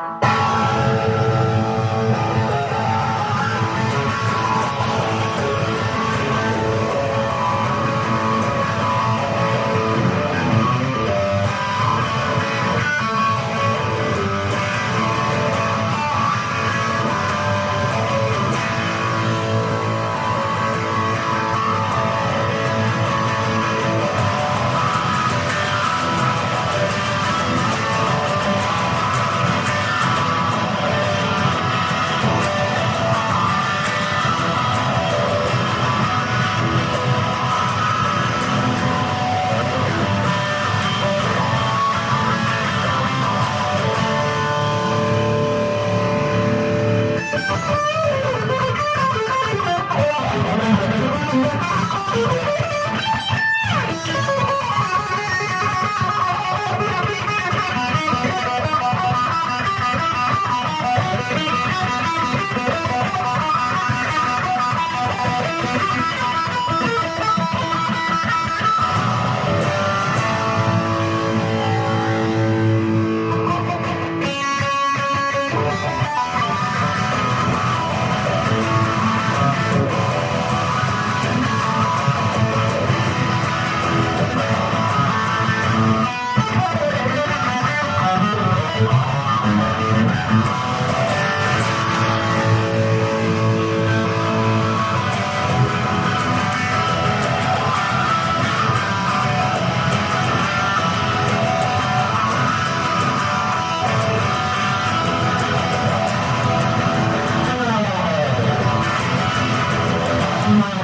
Thank Amen.